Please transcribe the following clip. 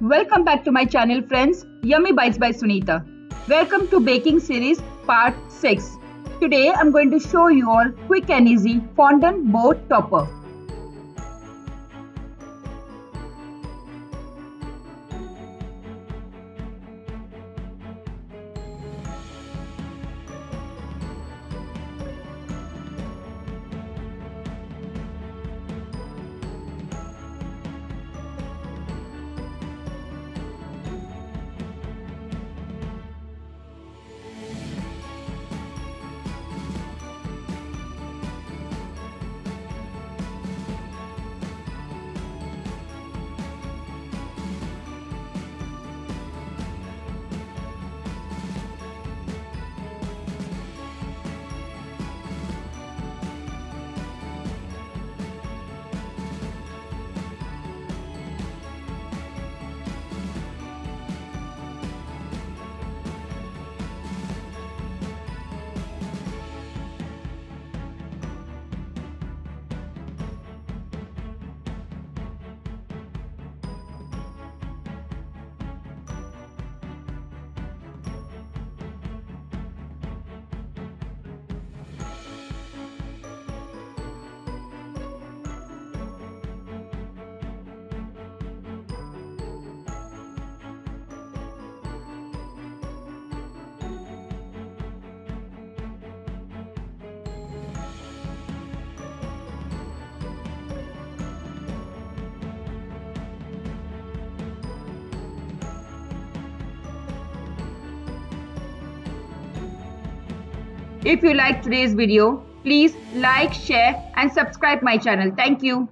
Welcome back to my channel friends, Yummy Bites by Sunita. Welcome to baking series part 6. Today I'm going to show you all quick and easy fondant bow topper. If you like today's video, please like, share and subscribe my channel. Thank you.